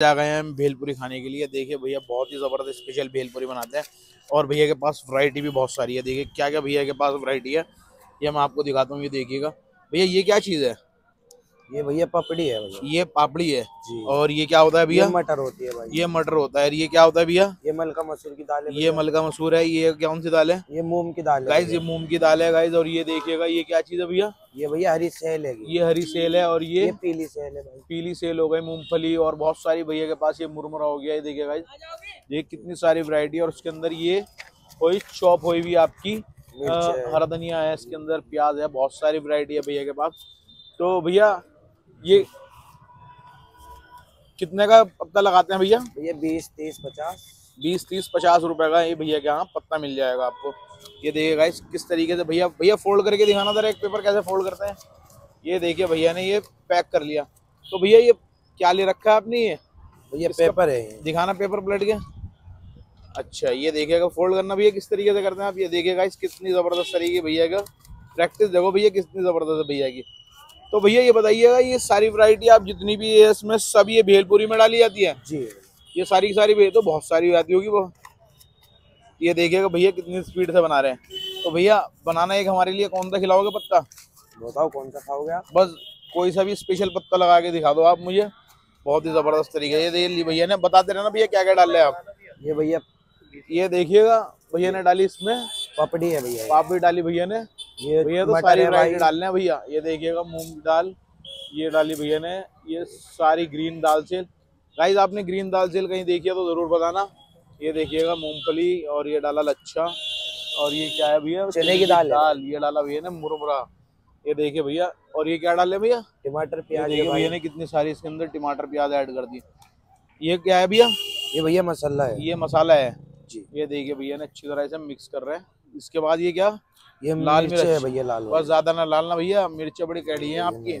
जा गए हैं हम भेलपुरी खाने के लिए। देखिए भैया बहुत ही ज़बरदस्त स्पेशल भेलपुरी बनाते हैं। और भैया के पास वैरायटी भी बहुत सारी है। देखिए क्या क्या भैया के पास वैरायटी है ये मैं आपको दिखाता हूँ ये देखिएगा। भैया ये क्या चीज़ है? ये भैया पापड़ी है भैया। ये पापड़ी है। और ये क्या होता है भैया? मटर होती है भाई। ये मटर होता है। ये क्या होता है भैया? मलका मसूर की दाल है ये मलका मसूर है ये कौन सी दाल है? ये मूंग की दाल है गाइज़ ये मूंग की दाल है गाइज़ और ये देखिएगा ये क्या चीज़ है भैया? ये भैया हरी सेल है ये हरी सेल है और ये ये पीली सेल है भाई। पीली सेल हो गई मूंगफली और बहुत सारी भैया के पास ये मुरमुरा हो गया ये देखिए गाइस ये कितनी सारी वैरायटी और उसके अंदर ये कोई चॉप हुई भी आपकी। हरा धनिया है इसके अंदर प्याज है बहुत सारी वरायटी है भैया के पास। तो भैया ये कितने का पत्ता लगाते हैं भैया? भैया बीस तीस पचास। बीस तीस पचास रुपए का ये भैया के यहाँ पत्ता मिल जाएगा आपको। ये देखिएगा इस किस तरीके से भैया भैया फोल्ड करके दिखाना जरा एक पेपर कैसे फोल्ड करते हैं। ये देखिए भैया ने ये पैक कर लिया। तो भैया ये क्या ले रखा है आपने ये? भैया पेपर है दिखाना पेपर प्लेट के। अच्छा ये देखिएगा फोल्ड करना भैया किस तरीके से करते हैं आप? ये देखिएगा इस कितनी ज़बरदस्त तरीके भैया का। प्रैक्टिस देखो भैया कितनी ज़बरदस्त है भैया की। तो भैया ये बताइएगा ये सारी वैरायटी आप जितनी भी है इसमें सब ये भेलपुरी में डाली जाती है? जी। ये सारी की सारी भेल तो बहुत सारी आती होगी वो ये देखिएगा भैया कितनी स्पीड से बना रहे हैं। तो भैया बनाना एक हमारे लिए कौन सा खिलाओगे पत्ता? बताओ कौन सा खाओगे आप? बस कोई सा भी स्पेशल पत्ता लगा के दिखा दो आप मुझे। बहुत ही ज़बरदस्त तरीके ये देखिए भैया ने बताते रहना भैया क्या क्या डाल रहे हैं आप। ये भैया ये देखिएगा भैया ने डाली इसमें पापड़ी है भैया। पापड़ी डाली भैया ने। ये भैया तो मटर सारी वैरायटी डालने हैं भैया। ये देखिएगा मूंग की दाल ये डाली भैया ने ये सारी ग्रीन दाल सेल। गाइस आपने ग्रीन दाल सेल कहीं देखी है तो ज़रूर बताना। ये देखिएगा मूंगफली और ये डाला लच्छा। और ये क्या है भैया? चने की दाल दाल ये डाला भैया ने मुरमुरा। ये देखिए भैया और ये क्या डाले भैया? टमाटर प्याज देखिए भैया ने कितनी सारी इसके अंदर टमाटर प्याज ऐड कर दी। ये क्या है भैया? ये भैया मसाला है। ये मसाला है। जी। ये देखिए भैया ने अच्छी तरह से मिक्स कर रहे हैं। इसके बाद ये क्या? ये लाल मिर्च है भैया लाल बस ज़्यादा ना लाल ना भैया मिर्चें बड़ी कैडी हैं आपकी।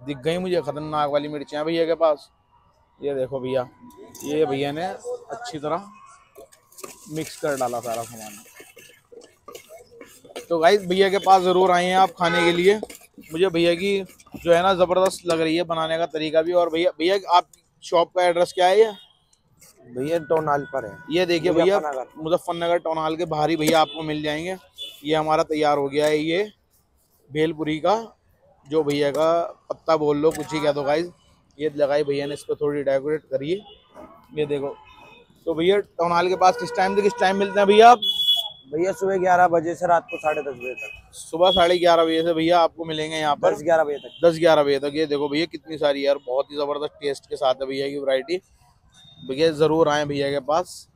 दिख गई मुझे खतरनाक वाली मिर्चें भैया के पास। ये देखो भैया ये भैया ने अच्छी तरह मिक्स कर डाला सारा सामान। तो गाइस भैया के पास ज़रूर आए हैं आप खाने के लिए। मुझे भैया की जो है ना ज़बरदस्त लग रही है बनाने का तरीका भी। और भैया भैया आप शॉप का एड्रेस क्या है ये? भैया टोनाल पर है। ये देखिए भैया मुजफ्फरनगर। टोनाल के बाहर ही भैया आपको मिल जाएँगे। ये हमारा तैयार हो गया है ये भेलपुरी का जो भैया का पत्ता बोल लो कुछ ही कह दो गाइज़ ये लगाई भैया ने इस पर थोड़ी डेकोरेट करिए ये देखो। तो भैया टोनहाल के पास किस टाइम से किस टाइम मिलते हैं भैया आप? भैया सुबह ग्यारह बजे से रात को साढ़े दस बजे तक। सुबह साढ़े ग्यारह बजे से भैया आपको मिलेंगे यहाँ पर। दस ग्यारह बजे तक। दस ग्यारह बजे तक। ये देखो भैया कितनी सारी यार बहुत ही ज़बरदस्त टेस्ट के साथ है भैया की वैरायटी भैया ज़रूर आए भैया के पास।